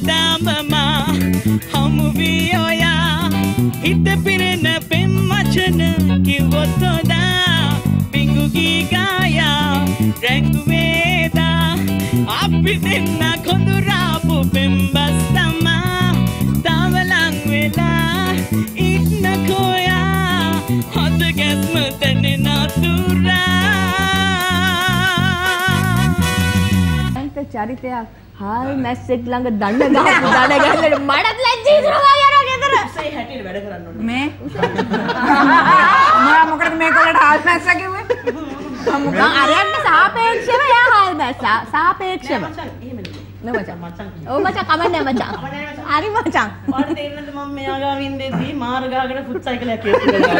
හමමා හමුවී ඔයා. හිත පිරෙන පෙම් වචන කිවොත්තොදා පිංගුගී ගායා රැංගුවේදා අපි දෙන්න කොඳුරාපු පෙම්බස් තමා තවලං වෙලා ඉන්න කොයා. හොද ගැස්ම දැනෙන තුරා චරිතයක් හාල් මැස්සෙක් ළඟ දන්න ගහපු දඩ ගැල්ලට මටත් ලැජ්ජයි ඉතුරුවා යනවා ගෙදර. සේ හැටියට වැඩ කරන්න ඕනේ. මේ මොයා මොකටද මේ කොල්ලට හාල් මැස්ස කිව්වේ මං අරයන්ට සාපේක්ෂව එයා හාල් මැස්සා. සාපේක්ෂව. මචං එහෙම නෙමෙයි. නේ මචං. මචං. ඔව් මචං කමන්නේ මචං. හරි මචං. ඔයාලට තේරෙන්නද මම මෙයා ගාව ඉඳෙද්දී මාර ගාගෙන ෆුට් සයිකලයක් තේරුණාද?